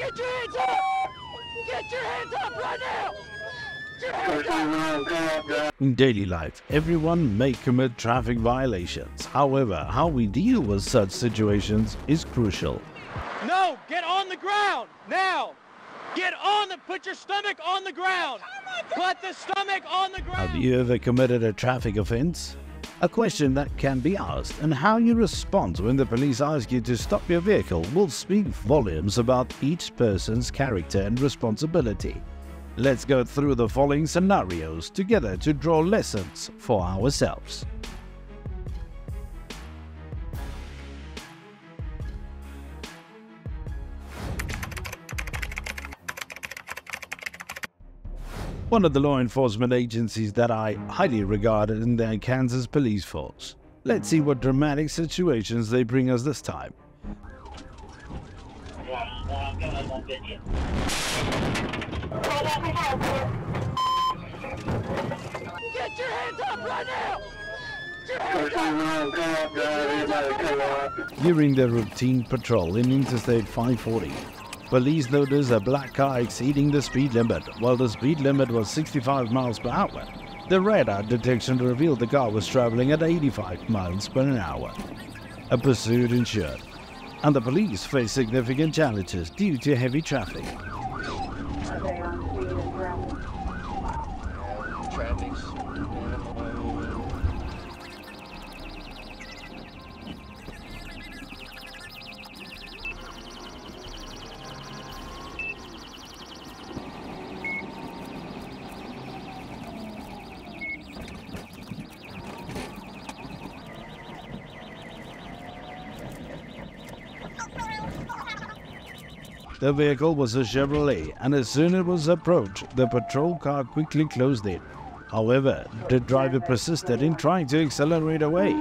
Get your hands up! Get your hands up right now! Get your hands up! In daily life, everyone may commit traffic violations. However, how we deal with such situations is crucial. No, get on the ground now. Get on the. Put your stomach on the ground. Oh put the stomach on the ground. Have you ever committed a traffic offense? A question that can be asked and how you respond when the police ask you to stop your vehicle will speak volumes about each person's character and responsibility. Let's go through the following scenarios together to draw lessons for ourselves. One of the law enforcement agencies that I highly regard in the Kansas Police Force. Let's see what dramatic situations they bring us this time. Get your hands up right now. Get your hands up. During their routine patrol in Interstate 540, police noticed a black car exceeding the speed limit while the speed limit was 65 miles per hour. The radar detection revealed the car was traveling at 85 miles per hour. A pursuit ensued, and the police faced significant challenges due to heavy traffic. The vehicle was a Chevrolet, and as soon as it was approached, the patrol car quickly closed it. However, the driver persisted in trying to accelerate away,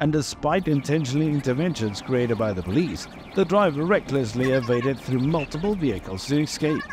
and despite intentional interventions created by the police, the driver recklessly evaded through multiple vehicles to escape.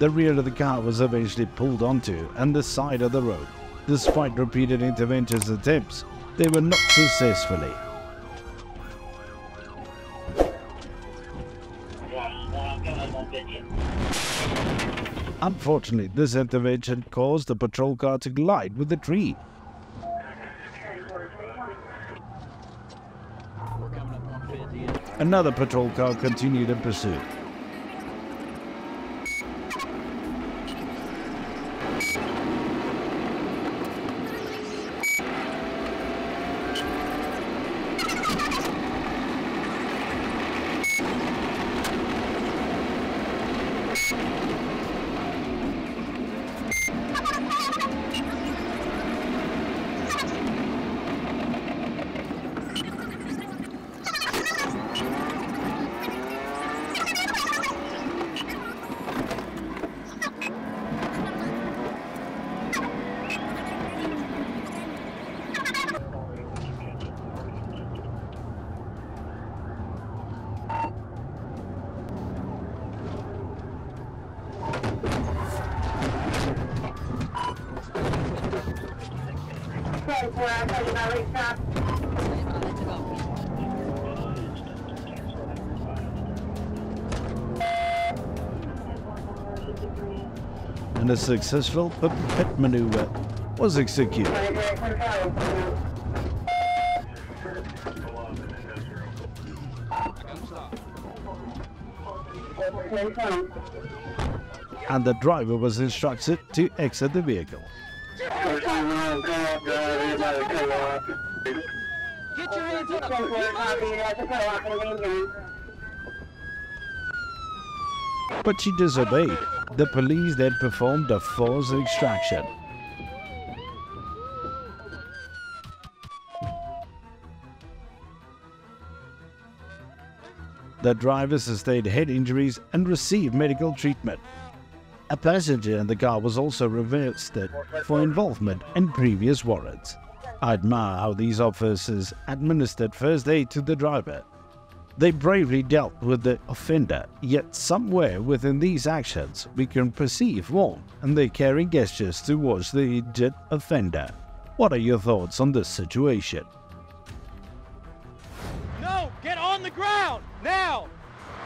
The rear of the car was eventually pulled onto and the side of the road. Despite repeated interventions attempts, they were not successfully. Unfortunately, this intervention caused the patrol car to glide with the tree. Another patrol car continued in pursuit. And a successful pit maneuver was executed. And the driver was instructed to exit the vehicle. Get your hands up. but she disobeyed. The police then performed a forced extraction. The driver sustained head injuries and received medical treatment. A passenger in the car was also arrested for involvement in previous warrants. I admire how these officers administered first aid to the driver. They bravely dealt with the offender, yet somewhere within these actions we can perceive warmth and their caring gestures towards the injured offender. What are your thoughts on this situation? No, get on the ground now.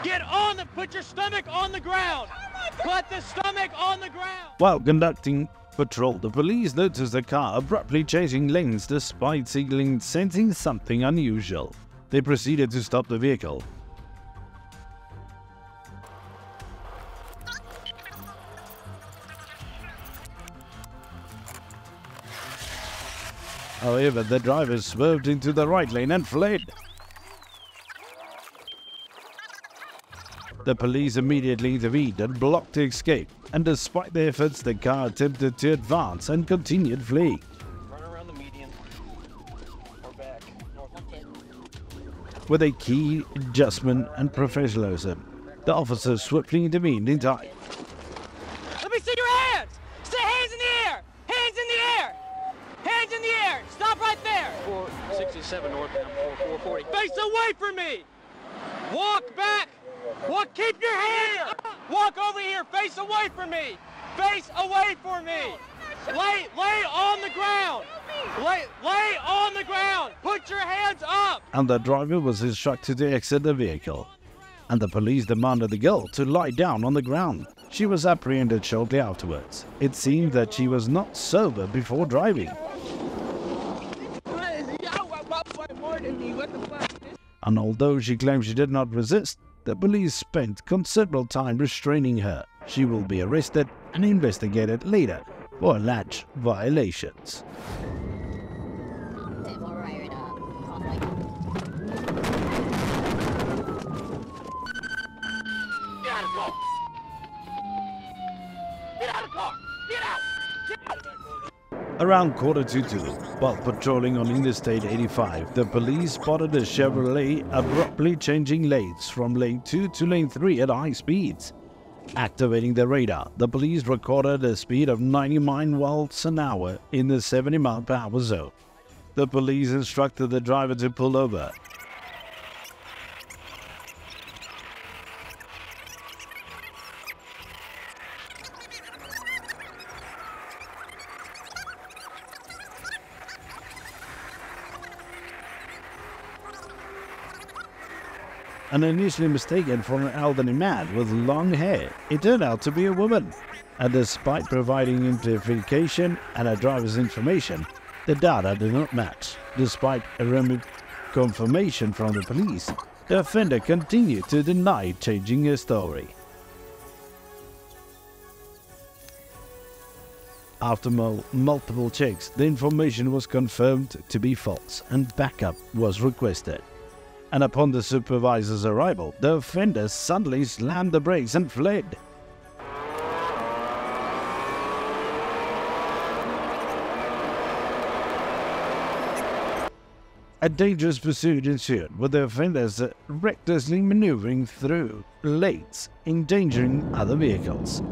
Get on the, put your stomach on the ground. Oh put the stomach on the ground. While conducting patrol, the police noticed the car abruptly changing lanes despite signaling sensing something unusual. They proceeded to stop the vehicle. However, the driver swerved into the right lane and fled. The police immediately intervened and blocked the escape, and despite their efforts, the car attempted to advance and continued fleeing. Run around the median or back. With a key adjustment and professionalism, the officers swiftly intervened in time. Let me see your hands. Say hands in the air. Hands in the air. Hands in the air. Stop right there. 467 northbound 440. Face away from me. Walk back. Walk. Keep your hands. up. Walk over here. Face away from me. Face away from me. Lay, lay on the ground. Lay, lay on the ground. Put your hands up. and the driver was instructed to exit the vehicle. And the police demanded the girl to lie down on the ground. She was apprehended shortly afterwards. It seemed that she was not sober before driving, What is it? Y'all want my boy more than me. What the fuck? and although she claimed she did not resist, the police spent considerable time restraining her. She will be arrested and investigated later for alleged violations. Get out of the car. Get out of the car. Get out. Get out. Around quarter to two, while patrolling on Interstate 85, the police spotted a Chevrolet abruptly changing lanes from lane 2 to lane 3 at high speeds. Activating the radar, the police recorded a speed of 90 miles an hour in the 70 mile per hour zone. The police instructed the driver to pull over. And initially mistaken for an elderly man with long hair. It turned out to be a woman. And despite providing identification and a driver's information, the data did not match. Despite a remote confirmation from the police, the offender continued to deny changing his story. After mul- multiple checks, the information was confirmed to be false and backup was requested. And upon the supervisor's arrival, the offender suddenly slammed the brakes and fled. A dangerous pursuit ensued, with the offenders recklessly maneuvering through lanes, endangering other vehicles.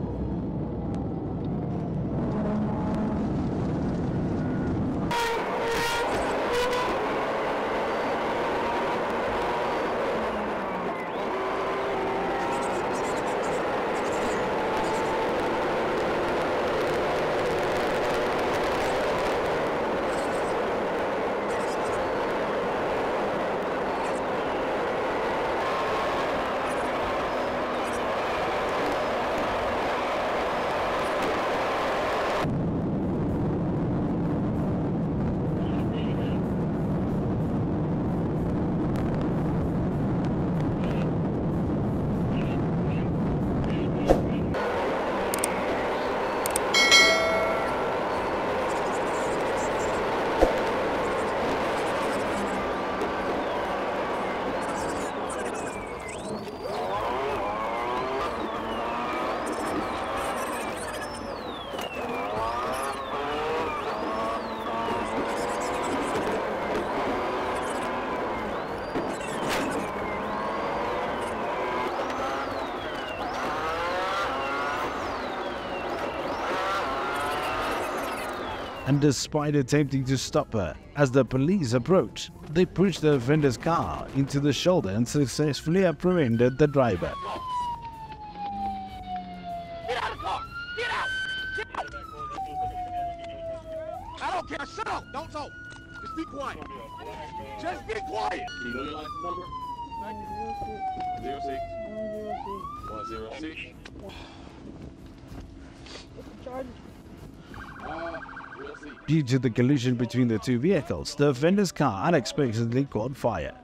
And despite attempting to stop her as the police approached, they pushed the offender's car into the shoulder and successfully apprehended the driver. Get out of the car! Get out! Get out! I don't care. Shut up! Don't talk. Just be quiet. Just be quiet. You know your license number? Zero six. One zero six. Uh, we'll see. Due to the collision between the two vehicles, the offender's car unexpectedly caught fire.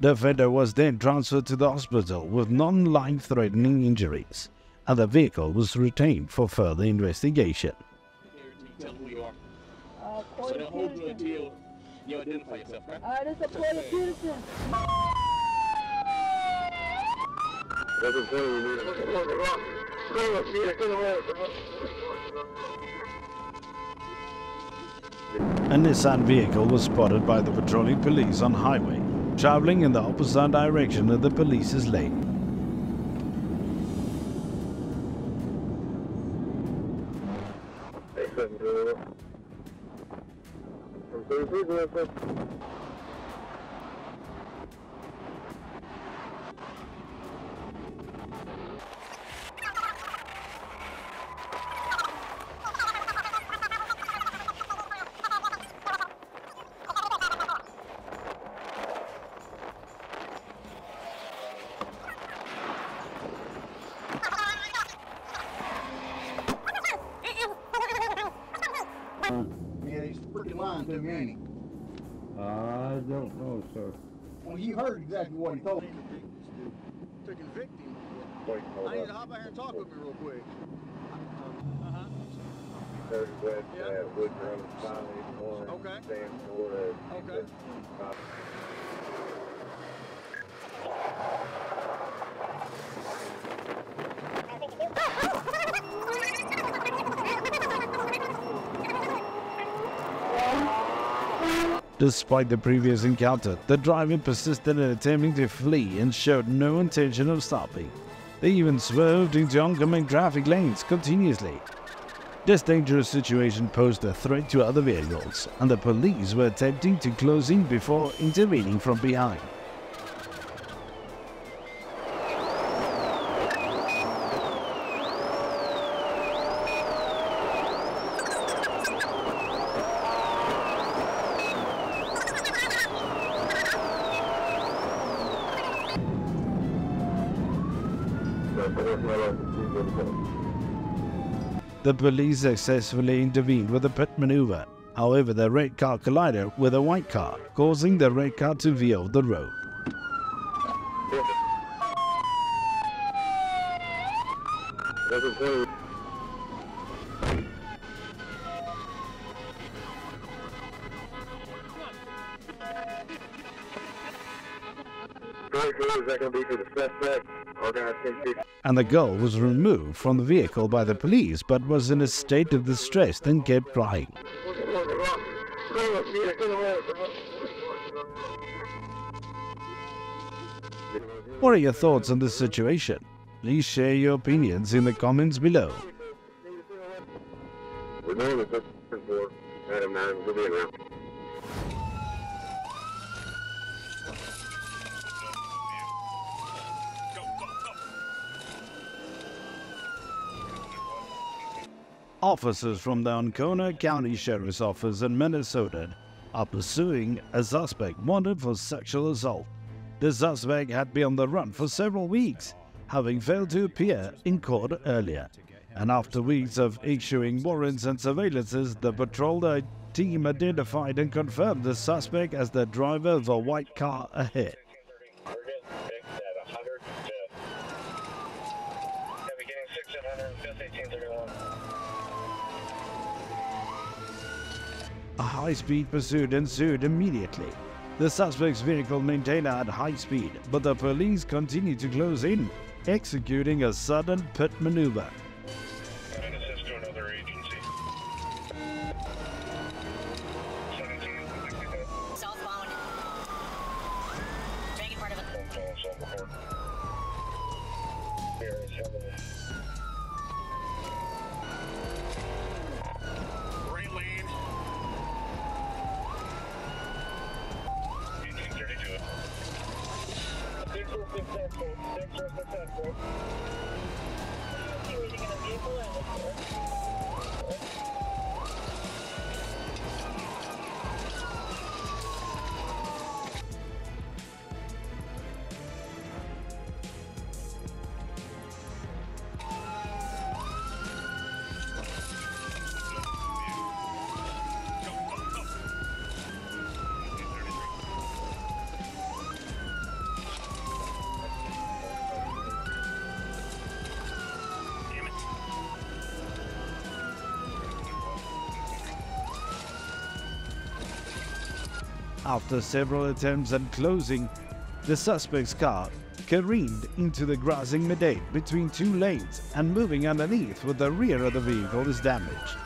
The offender was then transferred to the hospital with non life threatening injuries, and the vehicle was retained for further investigation. Tell who you are. Uh, So Corey they'll hold you Peterson. until you identify yourself, right? Uh, this is Corey Peterson. A Nissan vehicle was spotted by the patrolling police on highway, traveling in the opposite direction of the police's lane he's freaking lying to me, ain't he? I don't know, sir. Well, you heard exactly what he told me. To convict him. To hop out here and talk with me real quick. Okay. Despite the previous encounter, the driver persisted in attempting to flee and showed no intention of stopping. They even swerved into oncoming traffic lanes continuously. This dangerous situation posed a threat to other vehicles, and the police were attempting to close in before intervening from behind. The police successfully intervened with a pit maneuver. However, the red car collided with a white car, causing the red car to veer off the road. And the girl was removed from the vehicle by the police but was in a state of distress and kept crying. What are your thoughts on this situation? Please share your opinions in the comments below. Officers from the Anoka County Sheriff's Office in Minnesota are pursuing a suspect wanted for sexual assault. The suspect had been on the run for several weeks, having failed to appear in court earlier. And after weeks of issuing warrants and surveillances, the patrol team identified and confirmed the suspect as the driver of a white car ahead. A high speed pursuit ensued immediately. The suspect's vehicle maintained at high speed, but the police continued to close in, executing a sudden pit maneuver. After several attempts at closing, the suspect's car careened into the grassing meadow between two lanes and moving underneath with the rear of the vehicle is damaged.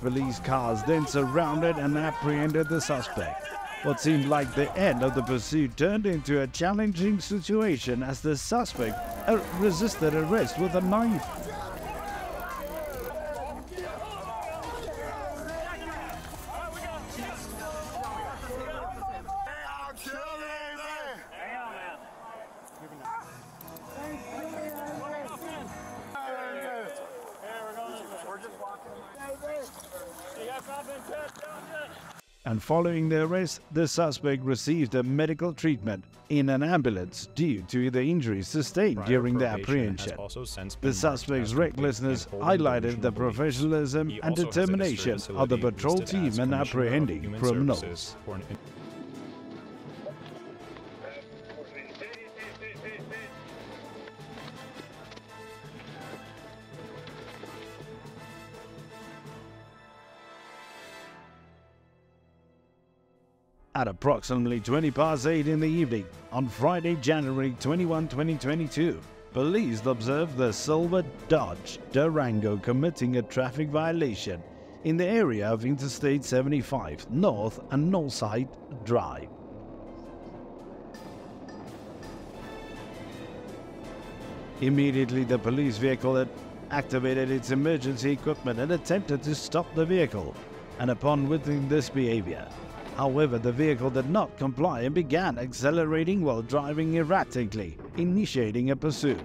Police cars then surrounded and apprehended the suspect. What seemed like the end of the pursuit turned into a challenging situation as the suspect uh, resisted arrest with a knife. And following the arrest, the suspect received a medical treatment in an ambulance due to the injuries sustained Prior during the apprehension. The suspect's recklessness highlighted the professionalism and also has a determination of the patrol team in apprehending criminals. Approximately 20 past 8 in the evening on Friday, January 21, 2022, police observed the silver Dodge Durango committing a traffic violation in the area of Interstate 75 North and Northside Drive. Immediately, the police vehicle had activated its emergency equipment and attempted to stop the vehicle. And upon witnessing this behavior, however, the vehicle did not comply and began accelerating while driving erratically, initiating a pursuit.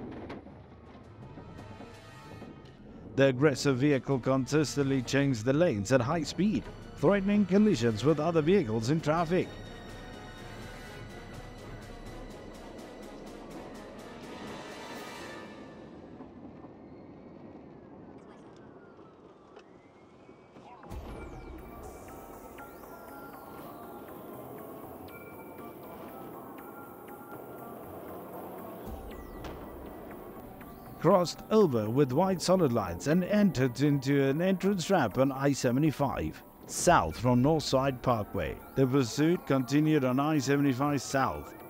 The aggressive vehicle consistently changed the lanes at high speed, threatening collisions with other vehicles in traffic. Crossed over with white solid lines and entered into an entrance ramp on I 75, south from Northside Parkway. The pursuit continued on I 75 south.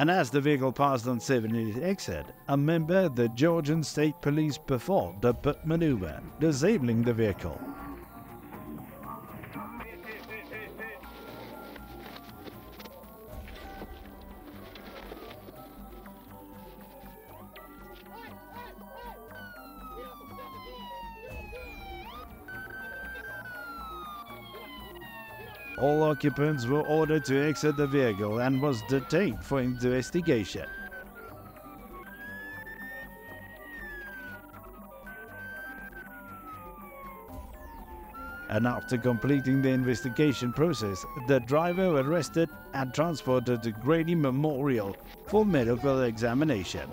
And as the vehicle passed on 70 exit, a member of the Georgian State Police performed a pit maneuver, disabling the vehicle. Occupants were ordered to exit the vehicle and was detained for investigation. And after completing the investigation process, the driver was arrested and transported to Grady Memorial for medical examination.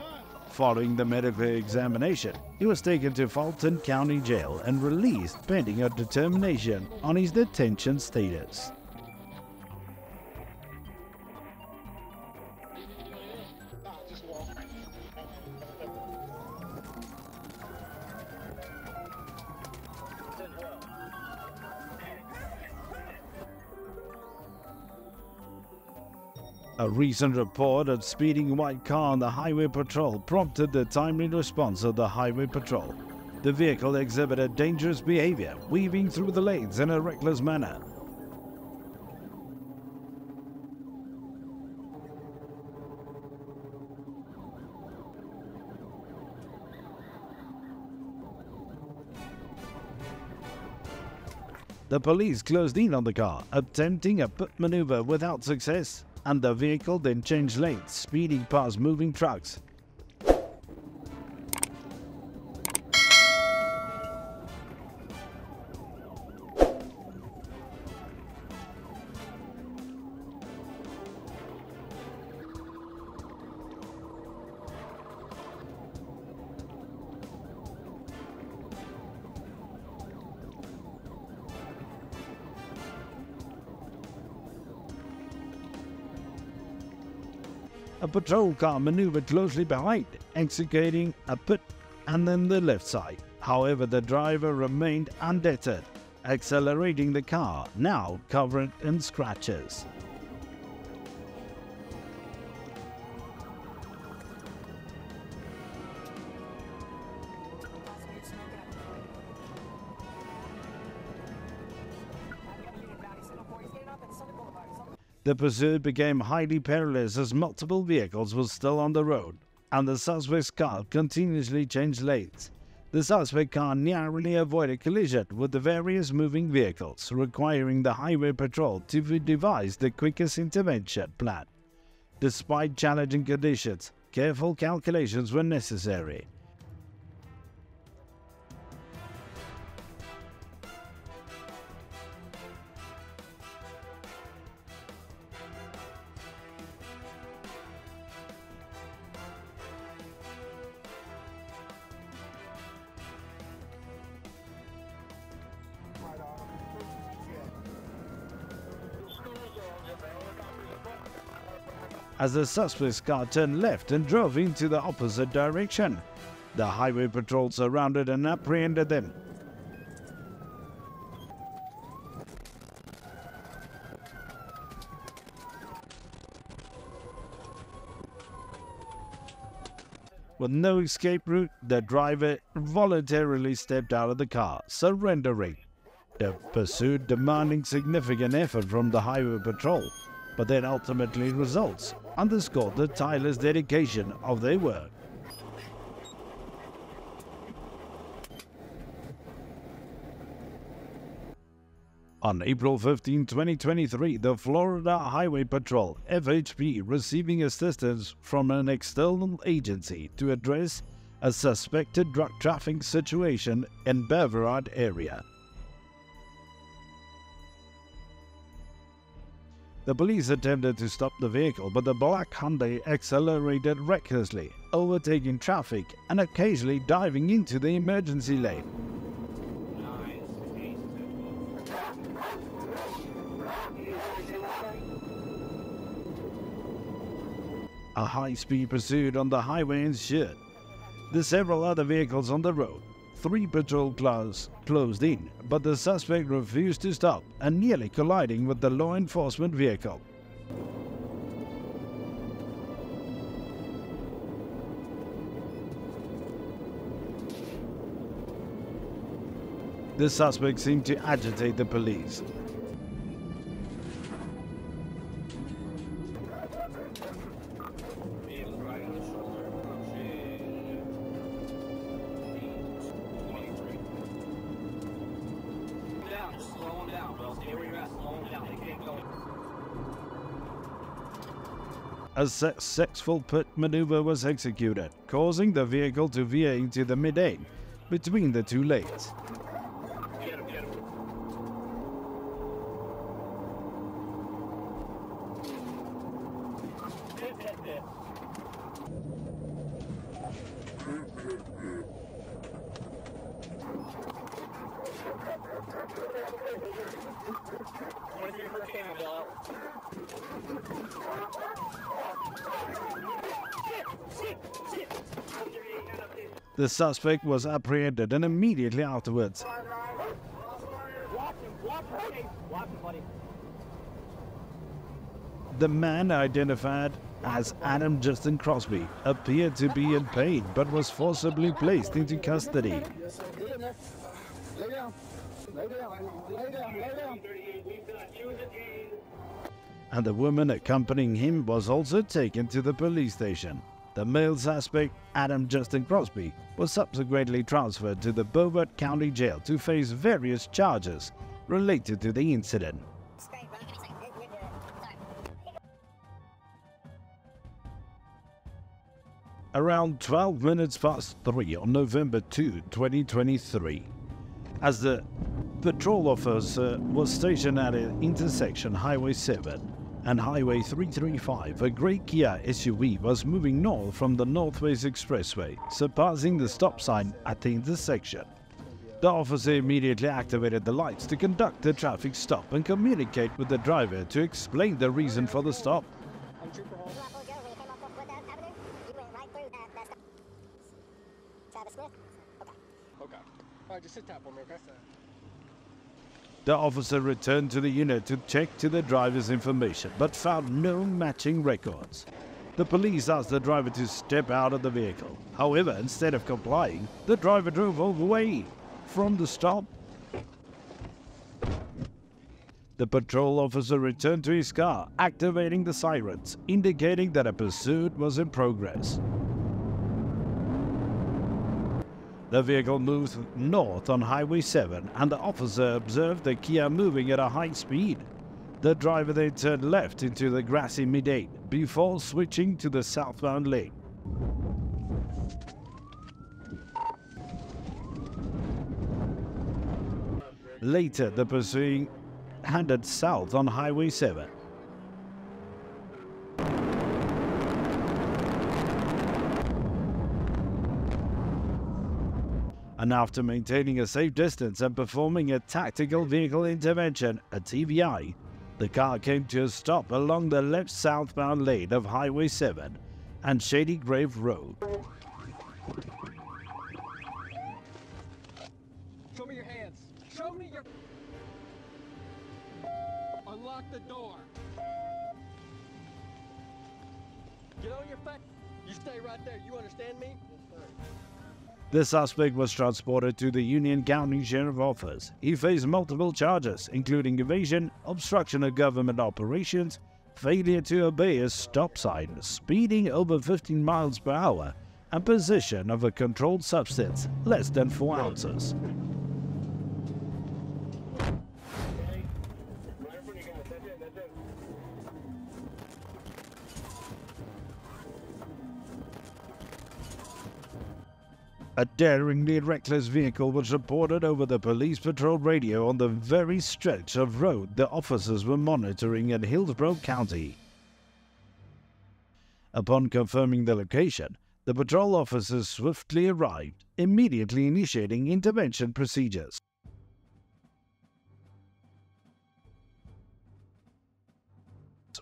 Following the medical examination, he was taken to Fulton County Jail and released pending a determination on his detention status. A recent report of speeding white car on the highway patrol prompted the timely response of the highway patrol. The vehicle exhibited dangerous behavior, weaving through the lanes in a reckless manner. The police closed in on the car, attempting a pit maneuver without success, and the vehicle then changed lanes, speeding past moving trucks. A patrol car maneuvered closely behind, executing a pit and then the left side. However, the driver remained undeterred, accelerating the car, now covered in scratches. The pursuit became highly perilous as multiple vehicles were still on the road, and the suspect's car continuously changed lanes. The suspect car narrowly avoided collision with the various moving vehicles, requiring the highway patrol to devise the quickest intervention plan. Despite challenging conditions, careful calculations were necessary. As the suspect's car turned left and drove into the opposite direction. The highway patrol surrounded and apprehended them. With no escape route, the driver voluntarily stepped out of the car, surrendering. The pursuit demanding significant effort from the highway patrol, but that ultimately results underscored the tireless dedication of their work. On April 15, 2023, the Florida Highway Patrol, FHP, receiving assistance from an external agency to address a suspected drug trafficking situation in Brevard area. The police attempted to stop the vehicle, but the black Hyundai accelerated recklessly, overtaking traffic and occasionally diving into the emergency lane. A high-speed pursuit on the highway ensued. The several other vehicles on the road Three patrol cars closed in, but the suspect refused to stop and nearly colliding with the law enforcement vehicle. The suspect seemed to agitate the police. A successful pit maneuver was executed, causing the vehicle to veer into the mid-lane between the two lanes. The suspect was apprehended and immediately afterwards The man identified as Adam Justin Crosby appeared to be in pain but was forcibly placed into custody. And the woman accompanying him was also taken to the police station. The male suspect, Adam Justin Crosby, was subsequently transferred to the Beaufort County Jail to face various charges related to the incident. Around 12 minutes past 3 on November 2, 2023, as the patrol officer was stationed at an intersection Highway 7 and Highway 335, a grey Kia SUV was moving north from the Northwest Expressway, surpassing the stop sign at the intersection. The officer immediately activated the lights to conduct the traffic stop and communicate with the driver to explain the reason for the stop. Okay. All right, just sit me, okay? The officer returned to the unit to check to the driver's information but found no matching records. The police asked the driver to step out of the vehicle. However, instead of complying, the driver drove away from the stop. The patrol officer returned to his car, activating the sirens, indicating that a pursuit was in progress. The vehicle moved north on Highway 7 and the officer observed the Kia moving at a high speed. The driver then turned left into the grassy mid-8 before switching to the southbound lane. Later, the pursuing headed south on Highway 7. And after maintaining a safe distance and performing a tactical vehicle intervention, a TVI, the car came to a stop along the left southbound lane of Highway 7 and Shady Grove Road. Show me your hands. Show me your. Unlock the door. Get on your. You stay right there. You understand me? The suspect was transported to the Union County Sheriff Office. He faced multiple charges, including evasion, obstruction of government operations, failure to obey a stop sign, speeding over 15 miles per hour, and possession of a controlled substance less than 4 ounces. A daringly reckless vehicle was reported over the police patrol radio on the very stretch of road the officers were monitoring in Hillsborough County. Upon confirming the location, the patrol officers swiftly arrived, immediately initiating intervention procedures.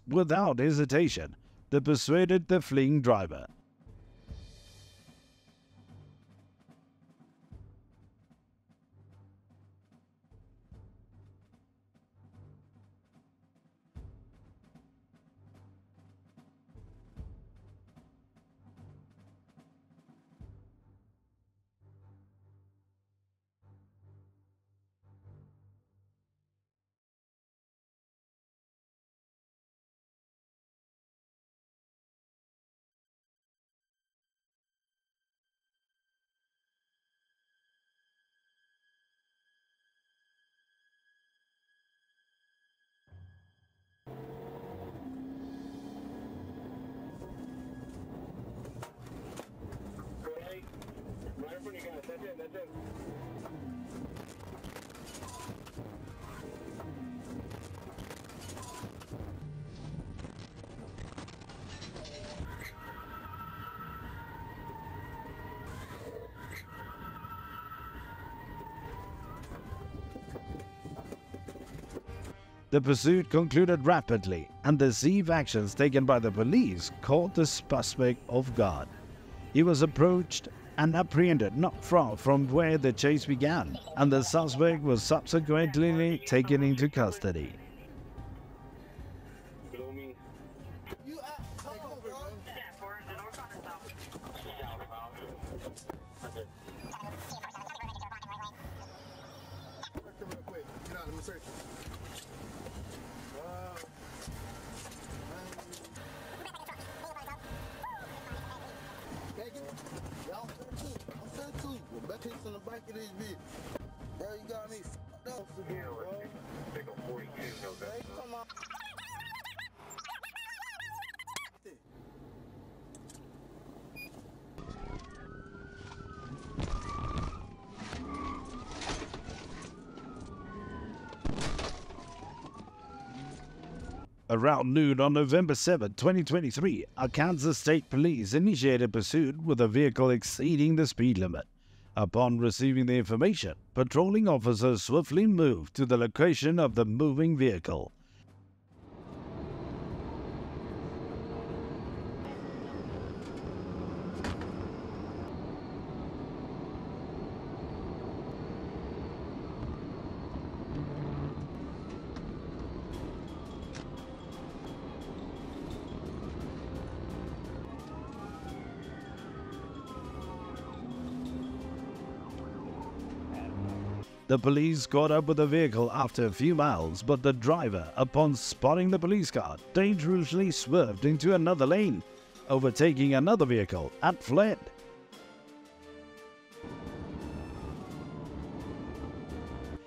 Without hesitation, they persuaded the fleeing driver The pursuit concluded rapidly, and the sieve actions taken by the police caught the suspect off guard. He was approached and apprehended not far from where the chase began, and the suspect was subsequently taken into custody. Noon on November 7, 2023, Arkansas State Police initiated pursuit with a vehicle exceeding the speed limit. Upon receiving the information, patrolling officers swiftly moved to the location of the moving vehicle. The police caught up with the vehicle after a few miles, but the driver, upon spotting the police car, dangerously swerved into another lane, overtaking another vehicle and fled.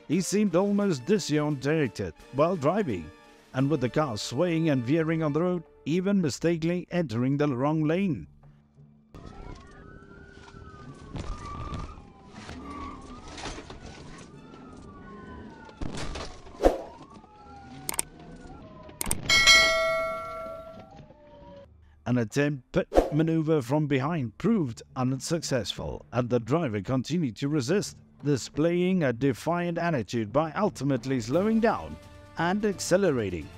He seemed almost disoriented while driving, and with the car swaying and veering on the road, even mistakenly entering the wrong lane. An attempt maneuver from behind proved unsuccessful, and the driver continued to resist, displaying a defiant attitude by ultimately slowing down and accelerating.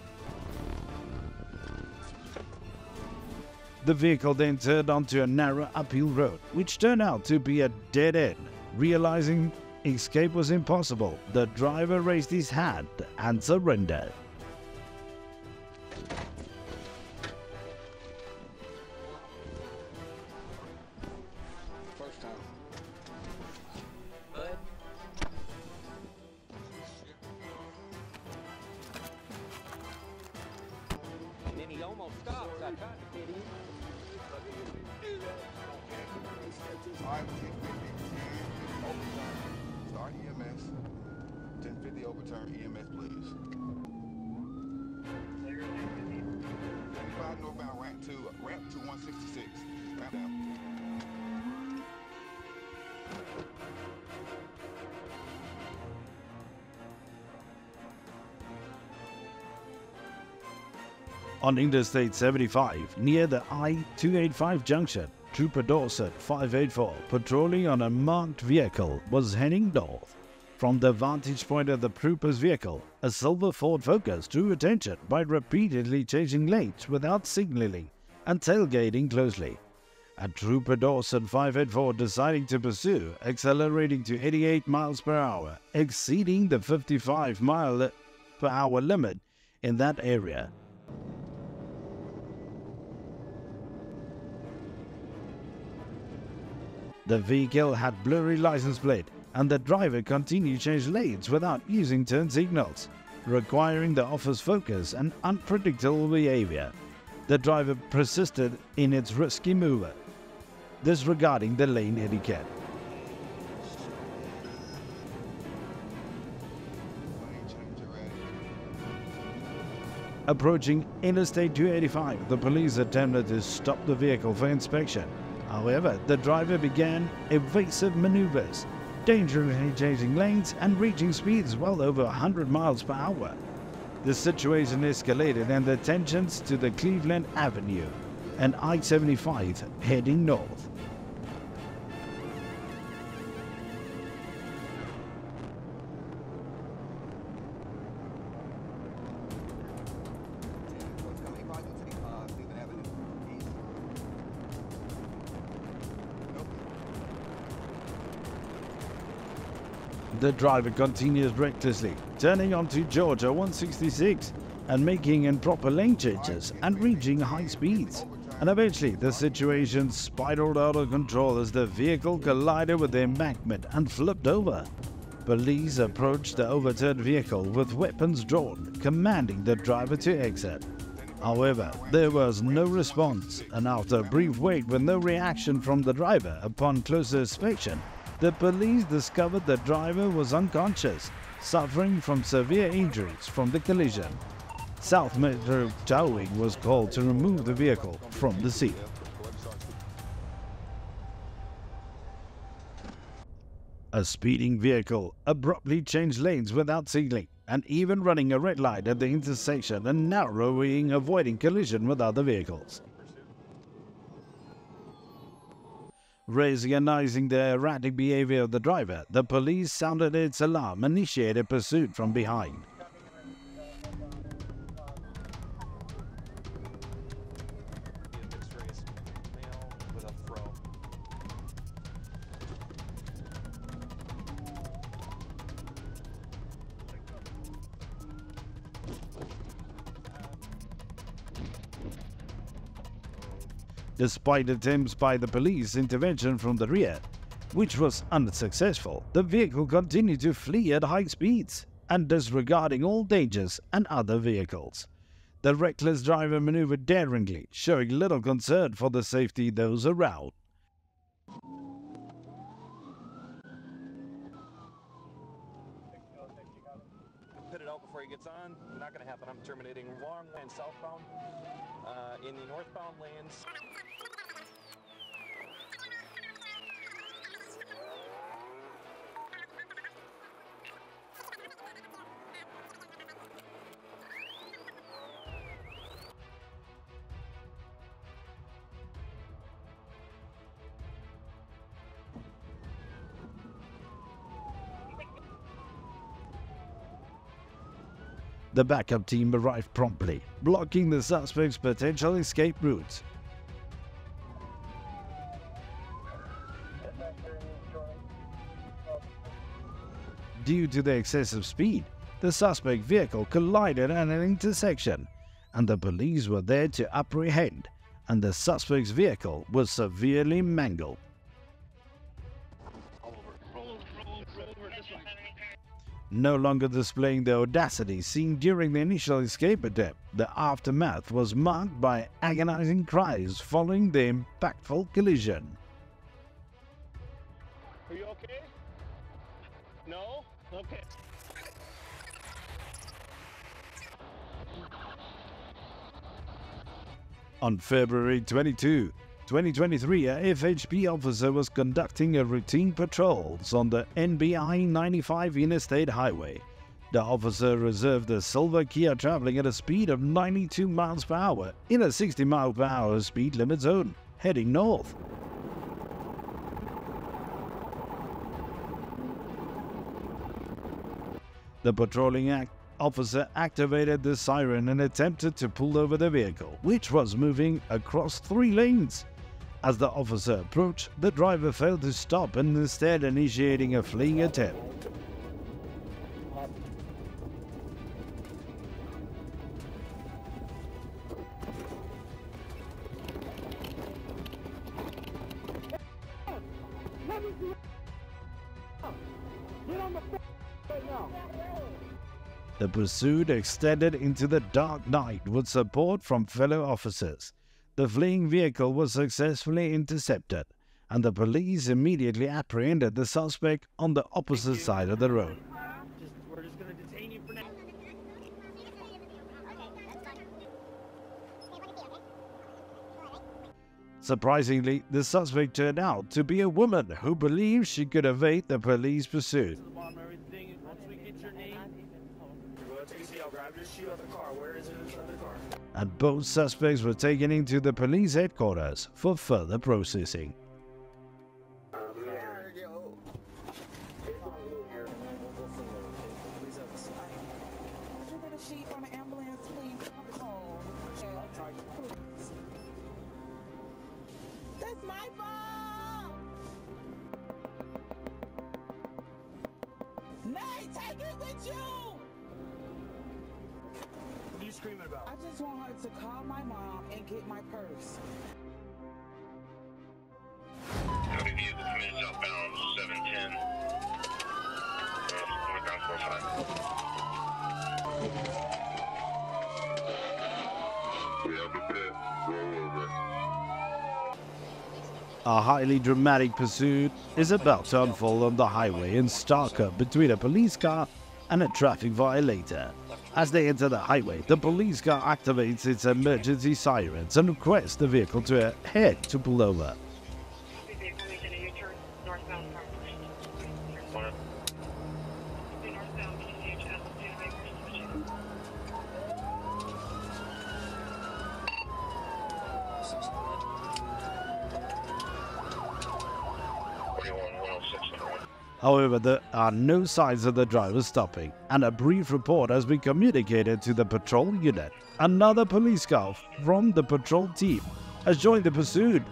The vehicle then turned onto a narrow uphill road, which turned out to be a dead end. Realizing escape was impossible, the driver raised his hand and surrendered. On Interstate 75, near the I-285 junction, Trooper Dorset 584, patrolling on a marked vehicle, was heading north. From the vantage point of the trooper's vehicle, a silver Ford Focus drew attention by repeatedly changing lanes without signaling and tailgating closely. At Trooper Dawson 584 deciding to pursue, accelerating to 88 miles per hour, exceeding the 55 mile per hour limit in that area. The vehicle had blurry license plate, and the driver continued to change lanes without using turn signals, requiring the officer's focus and unpredictable behavior. The driver persisted in its risky maneuver, disregarding the lane etiquette. Approaching Interstate 285, the police attempted to stop the vehicle for inspection. However, the driver began evasive maneuvers, dangerously changing lanes and reaching speeds well over 100 miles per hour. The situation escalated and the tensions to the Cleveland Avenue and I-75 heading north. The driver continues recklessly, turning onto Georgia 166 and making improper lane changes and reaching high speeds. And eventually, the situation spiraled out of control as the vehicle collided with the embankment and flipped over. Police approached the overturned vehicle with weapons drawn, commanding the driver to exit. However, there was no response, and after a brief wait with no reaction from the driver upon closer inspection, the police discovered the driver was unconscious, suffering from severe injuries from the collision. South Metro Towing was called to remove the vehicle from the scene. A speeding vehicle abruptly changed lanes without signaling and even running a red light at the intersection and narrowing avoiding collision with other vehicles. Recognizing the erratic behavior of the driver, the police sounded its alarm and initiated pursuit from behind. Despite attempts by the police intervention from the rear, which was unsuccessful, the vehicle continued to flee at high speeds and disregarding all dangers and other vehicles. The reckless driver maneuvered daringly, showing little concern for the safety of those around. Put it out before he gets on. Not going to happen. I'm terminating lane southbound. Uh, in the northbound lanes. The backup team arrived promptly, blocking the suspect's potential escape route. Due to the excessive speed, the suspect vehicle collided at an intersection, and the police were there to apprehend, and the suspect's vehicle was severely mangled. No longer displaying the audacity seen during the initial escape attempt, the aftermath was marked by agonizing cries following the impactful collision. Are you okay? No? Okay. On February 22, 2023, a FHP officer was conducting a routine patrols on the NBI 95 Interstate Highway. The officer observed a silver Kia traveling at a speed of 92 miles per hour in a 60 mile per hour speed limit zone, heading north. The patrolling act officer activated the siren and attempted to pull over the vehicle, which was moving across three lanes. As the officer approached, the driver failed to stop and instead initiating a fleeing attempt. The pursuit extended into the dark night with support from fellow officers. The fleeing vehicle was successfully intercepted, and the police immediately apprehended the suspect on the opposite side of the road. We're just gonna detain you for now. Surprisingly, the suspect turned out to be a woman who believed she could evade the police pursuit. Bottom of everything. Once we get your name, Go to see, I'll grab your shoe out the car. Where is it inside the car? And both suspects were taken into the police headquarters for further processing. Dramatic pursuit is about to unfold on the highway in Starker between a police car and a traffic violator. As they enter the highway, the police car activates its emergency sirens and requests the vehicle to head to pull over. However, there are no signs of the driver stopping, and a brief report has been communicated to the patrol unit. Another police car from the patrol team has joined the pursuit,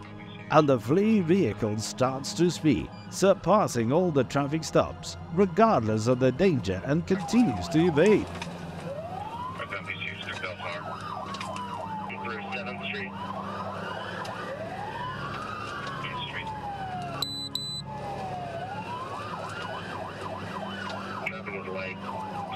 and the fleeing vehicle starts to speed, surpassing all the traffic stops, regardless of the danger, and continues to evade. Northbound PCH through Bellflower. Through 7th Street. 7th Street. Traffic is light.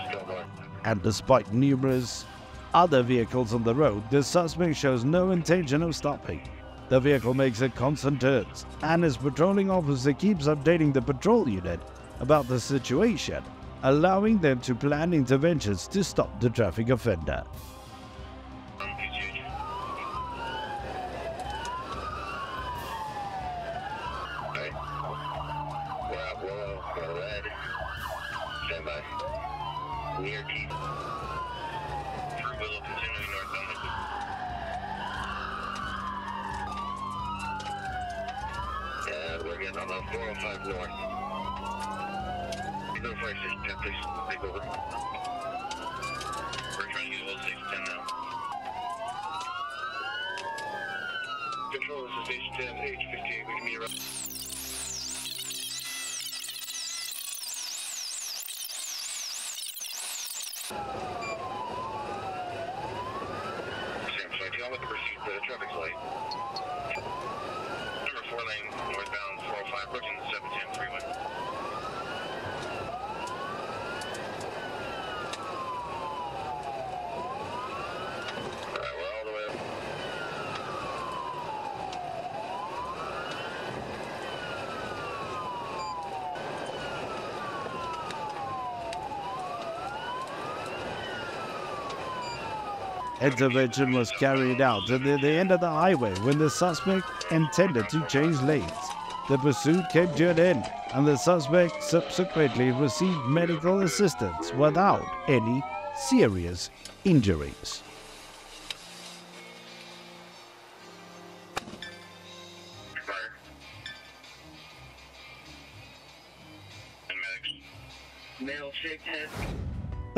Still going. And despite numerous other vehicles on the road, the suspect shows no intention of stopping. The vehicle makes a constant turns, and his patrolling officer keeps updating the patrol unit about the situation, allowing them to plan interventions to stop the traffic offender. Northbound 405, approaching the 710 freeway. Alright, we're all the way up. Intervention was carried out at the end of the highway when the suspect intended to change lanes. The pursuit came to an end, and the suspect subsequently received medical assistance without any serious injuries.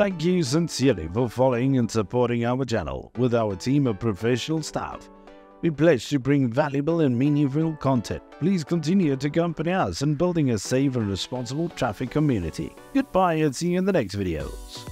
Thank you sincerely for following and supporting our channel with our team of professional staff. We pledge to bring valuable and meaningful content. Please continue to accompany us in building a safe and responsible traffic community. Goodbye and see you in the next videos.